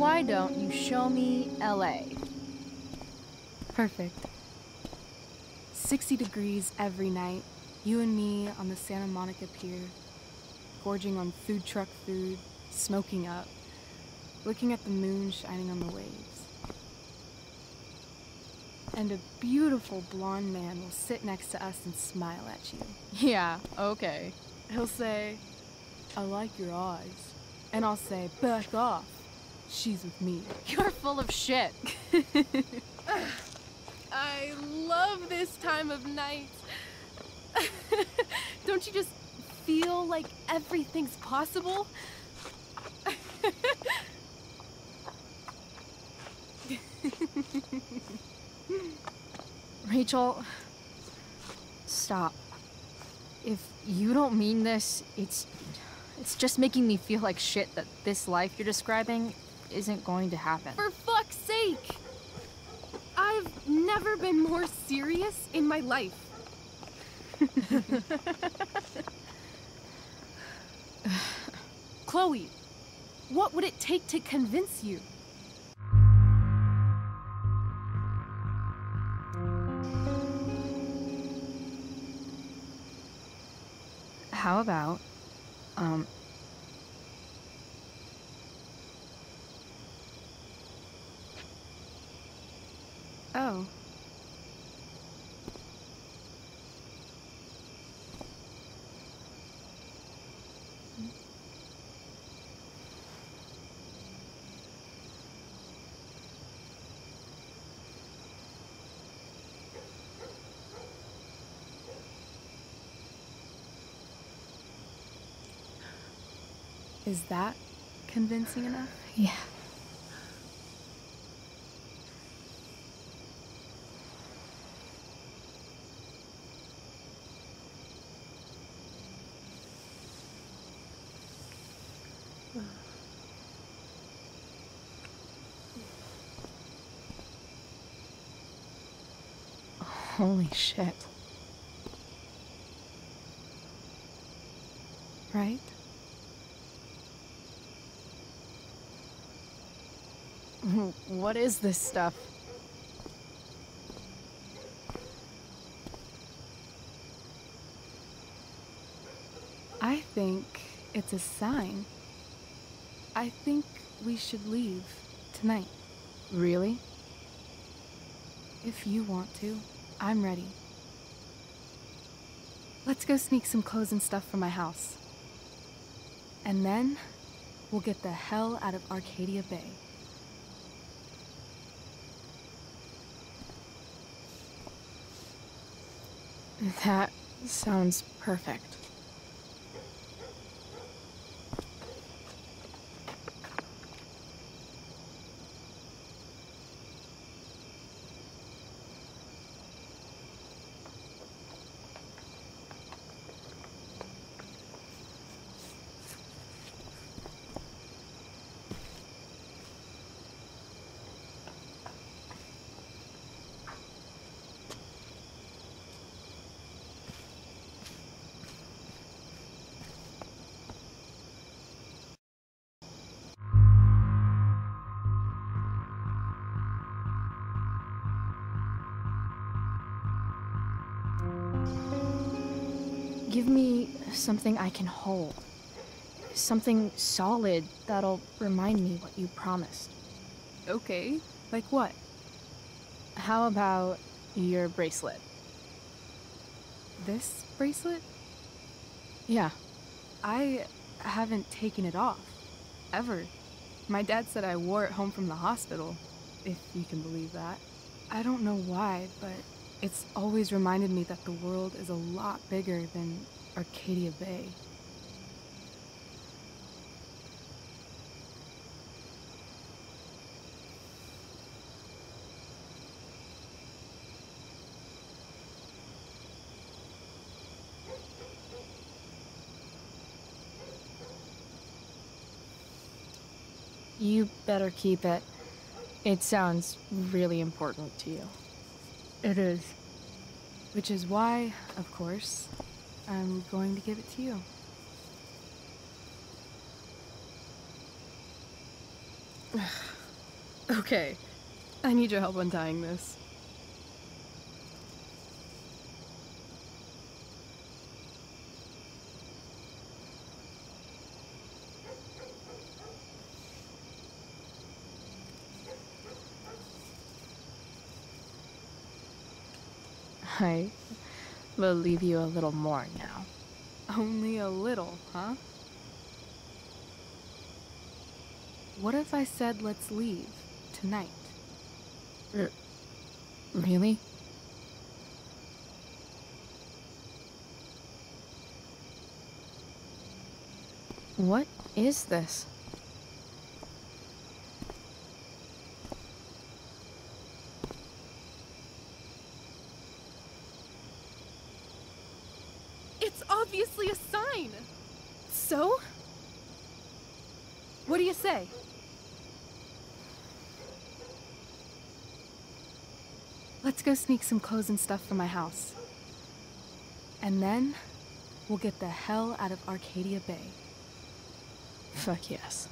why don't you show me LA? Perfect. 60 degrees every night, you and me on the Santa Monica Pier, gorging on food truck food, smoking up, looking at the moon shining on the waves. And a beautiful blonde man will sit next to us and smile at you. Yeah, okay. He'll say, I like your eyes. And I'll say, back off. She's with me. You're full of shit. I love this time of night. Don't you just feel like everything's possible? Rachel, stop. If you don't mean this, it's it's just making me feel like shit that this life you're describing isn't going to happen. For fuck's sake! I've never been more serious in my life. Chloe, what would it take to convince you? How about, um, Oh. Is that convincing enough? yeah. Holy shit. Right? What is this stuff? I think it's a sign. I think we should leave tonight. Really? If you want to, I'm ready. Let's go sneak some clothes and stuff from my house. And then we'll get the hell out of Arcadia Bay. That sounds perfect. Give me something I can hold. Something solid that'll remind me what you promised. Okay, like what? How about your bracelet? This bracelet? Yeah. I haven't taken it off. Ever. My dad said I wore it home from the hospital, if you can believe that. I don't know why, but it's always reminded me that the world is a lot bigger than Arcadia Bay. You better keep it. It sounds really important to you. It is. Which is why, of course, I'm going to give it to you. Okay, I need your help untying this. I will leave you a little more now. Only a little, huh? What if I said let's leave tonight? Really? What is this? It's obviously a sign! So? What do you say? Let's go sneak some clothes and stuff from my house. And then, we'll get the hell out of Arcadia Bay. Fuck yes.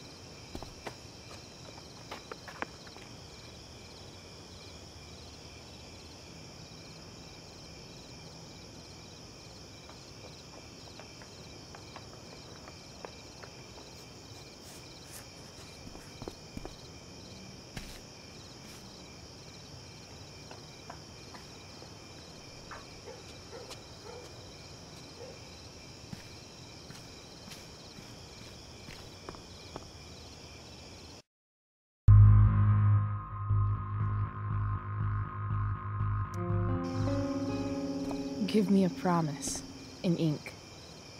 Give me a promise. In ink.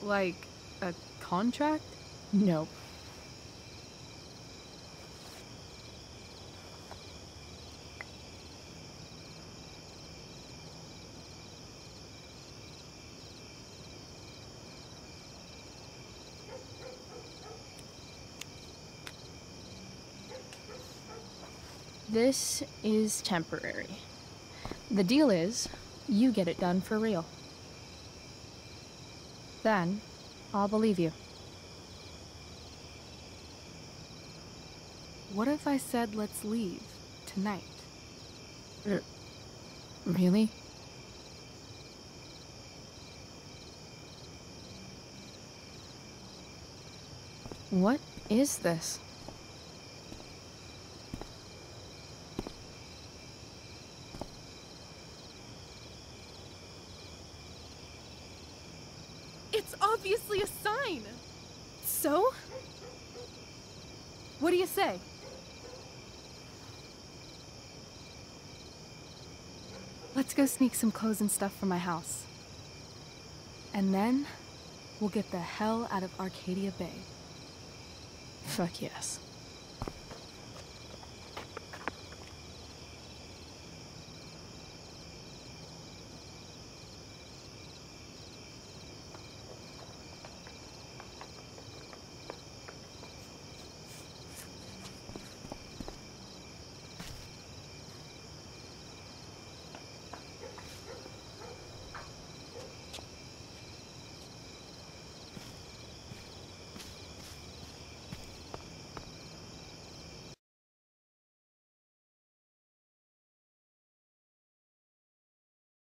Like, a contract? Nope. This is temporary. The deal is, you get it done for real. Then, I'll believe you. What if I said let's leave tonight? Uh, really? What is this? It's obviously a sign! So? What do you say? Let's go sneak some clothes and stuff from my house. And then, we'll get the hell out of Arcadia Bay. Fuck yes.